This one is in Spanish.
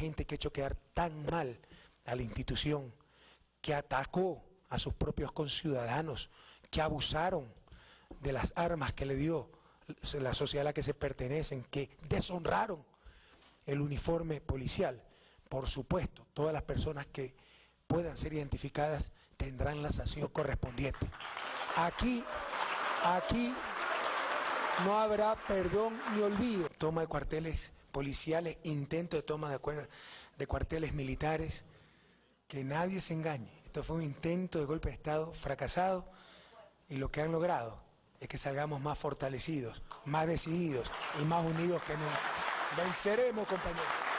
gente que ha hecho quedar tan mal a la institución, que atacó a sus propios conciudadanos, que abusaron de las armas que le dio la sociedad a la que se pertenecen, que deshonraron el uniforme policial. Por supuesto, todas las personas que puedan ser identificadas tendrán la sanción correspondiente. Aquí, aquí no habrá perdón ni olvido. Toma de cuarteles policiales, intento de toma de, de cuarteles militares, que nadie se engañe. Esto fue un intento de golpe de Estado fracasado y lo que han logrado es que salgamos más fortalecidos, más decididos y más unidos que nunca. Venceremos, compañeros.